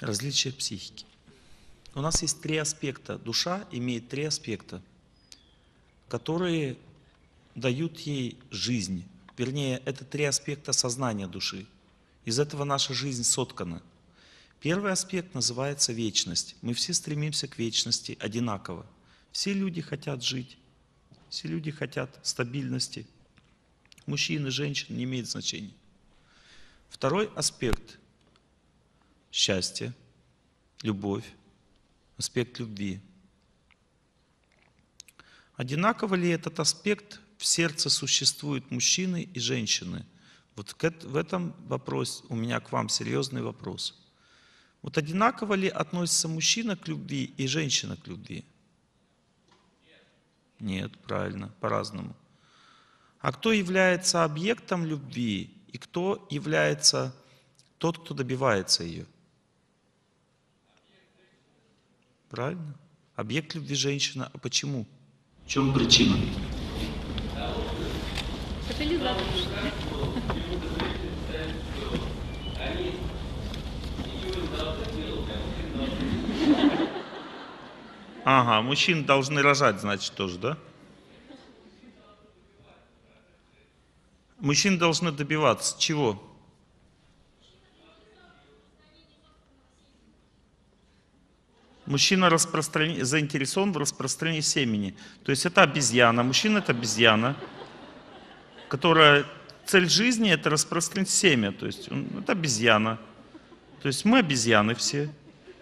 Различие психики. У нас есть три аспекта. Душа имеет три аспекта, которые дают ей жизнь. Вернее, это три аспекта сознания души. Из этого наша жизнь соткана. Первый аспект называется вечность. Мы все стремимся к вечности одинаково. Все люди хотят жить, все люди хотят стабильности. Мужчины, женщины, не имеет значения. Второй аспект – счастье, любовь, аспект любви. Одинаково ли этот аспект в сердце существуют мужчины и женщины? Вот в этом вопрос у меня к вам серьезный вопрос. Вот одинаково ли относится мужчина к любви и женщина к любви? Нет, правильно, по-разному. А кто является объектом любви и кто является тот, кто добивается ее? Правильно? Объект любви женщина. А почему? В чем причина? Ага, мужчины должны рожать, значит, тоже, да? Мужчины должны добиваться чего? Мужчина распростран... заинтересован в распространении семени. То есть это обезьяна. Мужчина это обезьяна, которая цель жизни это распространить семя. То есть он, это обезьяна. То есть мы обезьяны все.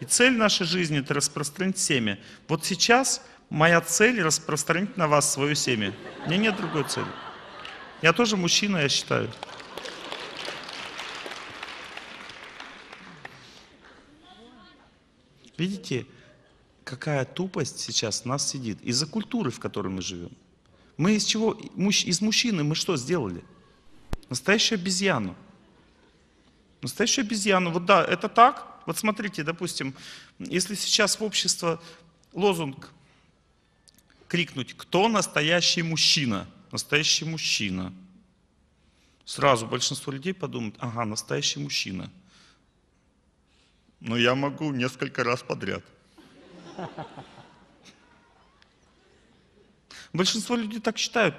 И цель нашей жизни это распространить семя. Вот сейчас моя цель распространить на вас свое семя. У меня нет другой цели. Я тоже мужчина, я считаю. Видите, какая тупость сейчас в нас сидит из-за культуры, в которой мы живем. Мы из чего? Из мужчины мы что сделали? Настоящую обезьяну. Настоящую обезьяну. Вот да, это так. Вот смотрите, допустим, если сейчас в общество лозунг крикнуть, кто настоящий мужчина? Настоящий мужчина. Сразу большинство людей подумают, ага, настоящий мужчина. Но я могу несколько раз подряд. Большинство людей так считают.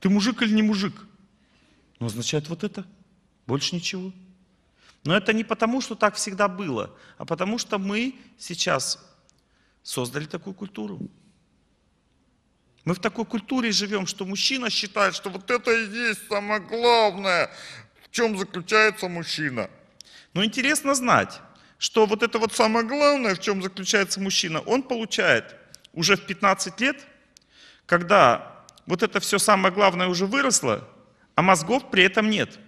Ты мужик или не мужик? Ну, означает вот это. Больше ничего. Но это не потому, что так всегда было, а потому что мы сейчас создали такую культуру. Мы в такой культуре живем, что мужчина считает, что вот это и есть самое главное, в чем заключается мужчина. Но интересно знать, что вот это вот самое главное, в чем заключается мужчина, он получает уже в 15 лет, когда вот это все самое главное уже выросло, а мозгов при этом нет.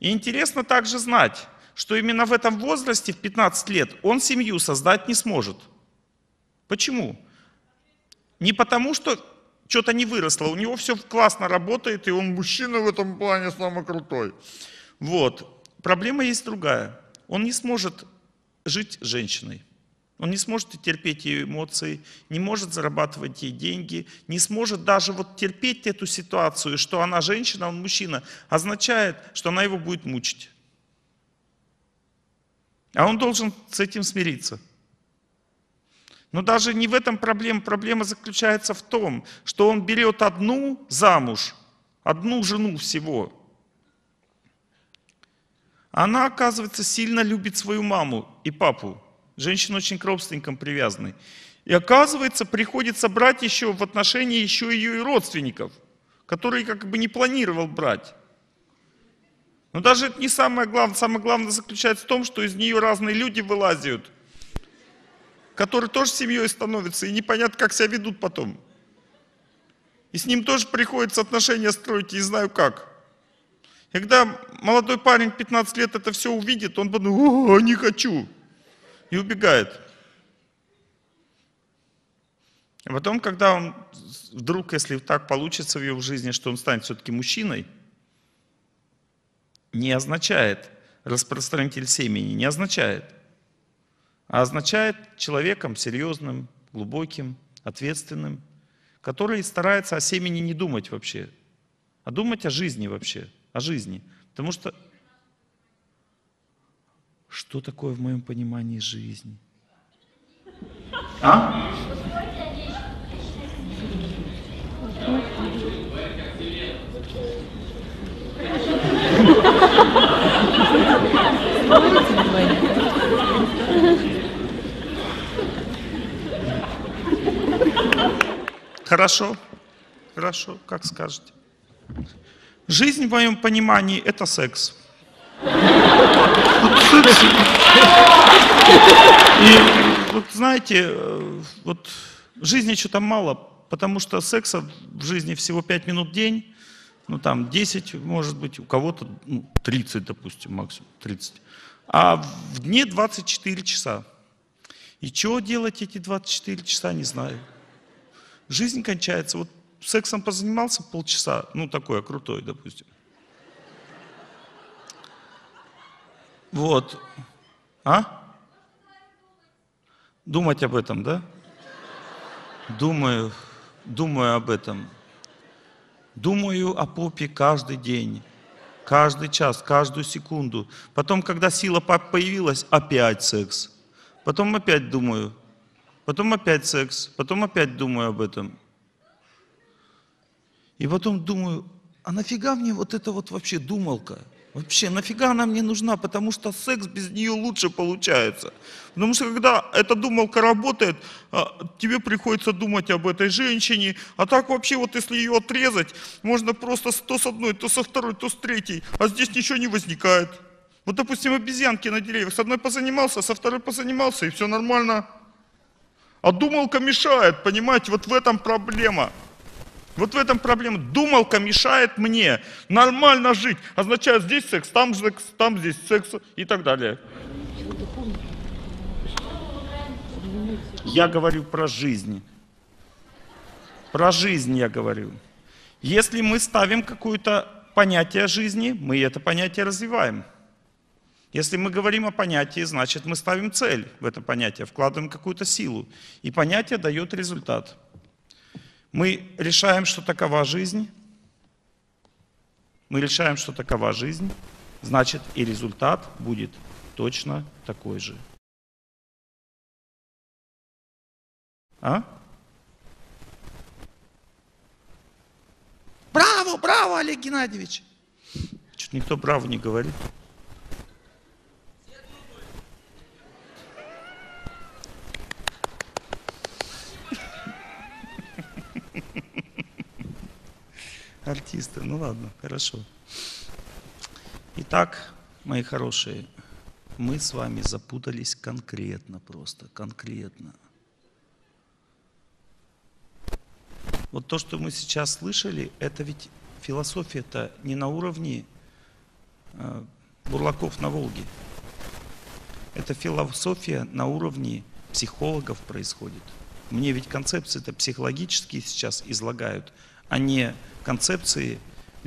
И интересно также знать, что именно в этом возрасте, в 15 лет, он семью создать не сможет. Почему? Не потому, что что-то не выросло, у него все классно работает, и он мужчина в этом плане самый крутой. Вот. Проблема есть другая он не сможет жить женщиной. Он не сможет терпеть ее эмоции, не может зарабатывать ей деньги, не сможет даже вот терпеть эту ситуацию, что она женщина, он мужчина, означает, что она его будет мучить. А он должен с этим смириться. Но даже не в этом проблема. Проблема заключается в том, что он берет одну замуж, одну жену всего – она, оказывается, сильно любит свою маму и папу. Женщина очень к родственникам привязаны. И оказывается, приходится брать еще в отношении еще ее и родственников, которые как бы не планировал брать. Но даже это не самое главное. Самое главное заключается в том, что из нее разные люди вылазят, которые тоже семьей становятся, и непонятно, как себя ведут потом. И с ним тоже приходится отношения строить, и не знаю как. Когда молодой парень 15 лет это все увидит, он подумает, не хочу, и убегает. А потом, когда он вдруг, если так получится в его жизни, что он станет все-таки мужчиной, не означает распространитель семени, не означает, а означает человеком серьезным, глубоким, ответственным, который старается о семени не думать вообще, а думать о жизни вообще – о жизни. Потому что... Что такое в моем понимании жизни? А? Хорошо, хорошо, как скажете. Жизнь в моем понимании это секс. Вот секс. И вот знаете, э, вот жизни что-то мало, потому что секса в жизни всего 5 минут в день, ну там 10, может быть, у кого-то ну, 30, допустим, максимум 30. А в дне 24 часа. И что делать эти 24 часа, не знаю. Жизнь кончается. Вот сексом позанимался полчаса, ну такое крутой, допустим. Вот. А? Думать об этом, да? Думаю, думаю об этом. Думаю о попе каждый день, каждый час, каждую секунду. Потом, когда сила появилась, опять секс. Потом опять думаю, потом опять секс, потом опять думаю об этом. И потом думаю, а нафига мне вот это вот вообще думалка? Вообще, нафига она мне нужна? Потому что секс без нее лучше получается. Потому что когда эта думалка работает, а, тебе приходится думать об этой женщине. А так вообще, вот если ее отрезать, можно просто то с одной, то со второй, то с третьей. А здесь ничего не возникает. Вот, допустим, обезьянки на деревьях. С одной позанимался, со второй позанимался, и все нормально. А думалка мешает, понимаете, вот в этом проблема. Вот в этом проблема. Думалка мешает мне нормально жить. Означает здесь секс, там секс, там здесь секс и так далее. Я говорю про жизнь. Про жизнь я говорю. Если мы ставим какое-то понятие жизни, мы это понятие развиваем. Если мы говорим о понятии, значит мы ставим цель в это понятие, вкладываем какую-то силу. И понятие дает результат. Мы решаем, что такова жизнь. Мы решаем, что такова жизнь. Значит, и результат будет точно такой же. А? Браво, браво, Олег Геннадьевич! Чуть никто браво не говорит. Ну ладно, хорошо. Итак, мои хорошие, мы с вами запутались конкретно просто, конкретно. Вот то, что мы сейчас слышали, это ведь философия-то не на уровне э, бурлаков на Волге. Это философия на уровне психологов происходит. Мне ведь концепции-то психологические сейчас излагают, а не концепции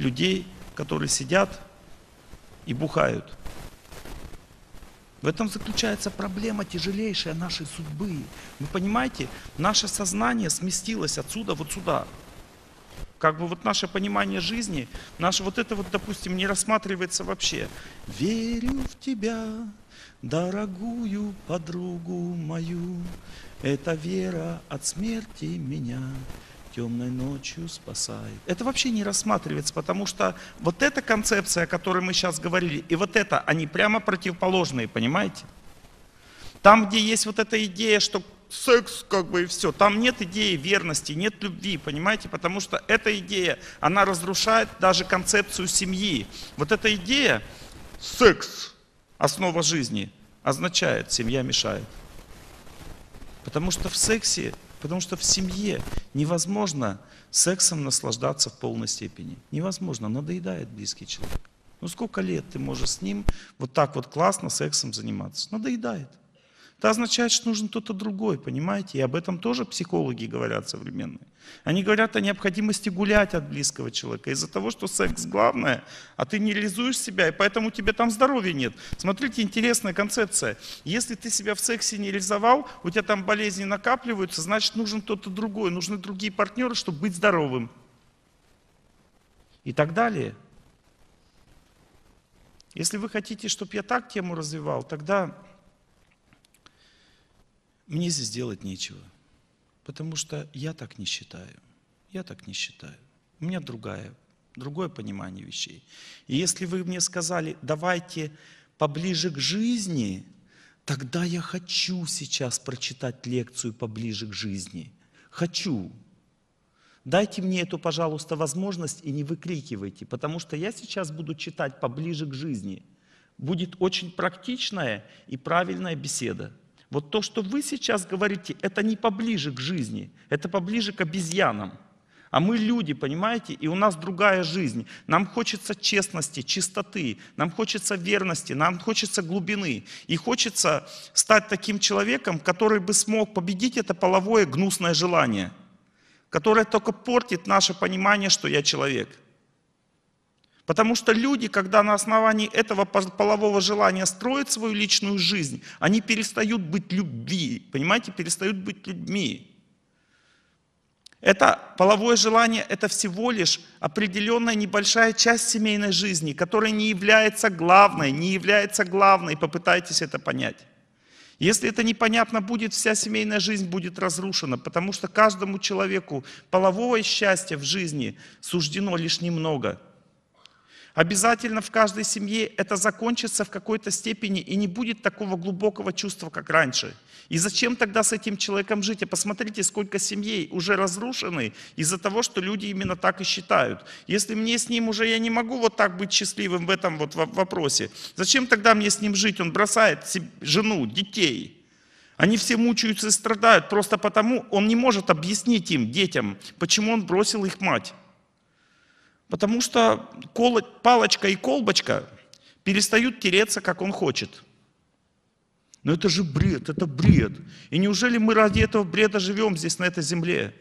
людей, которые сидят и бухают. В этом заключается проблема тяжелейшая нашей судьбы. Вы понимаете, наше сознание сместилось отсюда вот сюда. Как бы вот наше понимание жизни, наше вот это вот, допустим, не рассматривается вообще. Верю в тебя, дорогую подругу мою, эта вера от смерти меня темной ночью спасает. Это вообще не рассматривается, потому что вот эта концепция, о которой мы сейчас говорили, и вот это, они прямо противоположные, понимаете? Там, где есть вот эта идея, что секс как бы и все, там нет идеи верности, нет любви, понимаете? Потому что эта идея, она разрушает даже концепцию семьи. Вот эта идея, секс, основа жизни, означает, семья мешает. Потому что в сексе Потому что в семье невозможно сексом наслаждаться в полной степени. Невозможно, надоедает близкий человек. Ну сколько лет ты можешь с ним вот так вот классно сексом заниматься? Надоедает. Это означает, что нужен кто-то другой, понимаете? И об этом тоже психологи говорят современные. Они говорят о необходимости гулять от близкого человека из-за того, что секс главное, а ты не реализуешь себя, и поэтому тебе там здоровья нет. Смотрите, интересная концепция. Если ты себя в сексе не реализовал, у тебя там болезни накапливаются, значит нужен кто-то другой, нужны другие партнеры, чтобы быть здоровым. И так далее. Если вы хотите, чтобы я так тему развивал, тогда мне здесь делать нечего. Потому что я так не считаю. Я так не считаю. У меня другая, другое понимание вещей. И если вы мне сказали, давайте поближе к жизни, тогда я хочу сейчас прочитать лекцию поближе к жизни. Хочу. Дайте мне эту, пожалуйста, возможность и не выкрикивайте, потому что я сейчас буду читать поближе к жизни. Будет очень практичная и правильная беседа. Вот то, что вы сейчас говорите, это не поближе к жизни, это поближе к обезьянам. А мы люди, понимаете, и у нас другая жизнь. Нам хочется честности, чистоты, нам хочется верности, нам хочется глубины. И хочется стать таким человеком, который бы смог победить это половое гнусное желание – которая только портит наше понимание, что я человек. Потому что люди, когда на основании этого полового желания строят свою личную жизнь, они перестают быть любви, понимаете, перестают быть людьми. Это половое желание – это всего лишь определенная небольшая часть семейной жизни, которая не является главной, не является главной. Попытайтесь это понять. Если это непонятно будет, вся семейная жизнь будет разрушена, потому что каждому человеку полового счастья в жизни суждено лишь немного. Обязательно в каждой семье это закончится в какой-то степени и не будет такого глубокого чувства, как раньше. И зачем тогда с этим человеком жить? А посмотрите, сколько семей уже разрушены из-за того, что люди именно так и считают. Если мне с ним уже, я не могу вот так быть счастливым в этом вот вопросе, зачем тогда мне с ним жить? Он бросает жену, детей. Они все мучаются и страдают просто потому, он не может объяснить им, детям, почему он бросил их мать. Потому что палочка и колбочка перестают тереться, как он хочет. Но это же бред, это бред. И неужели мы ради этого бреда живем здесь, на этой земле?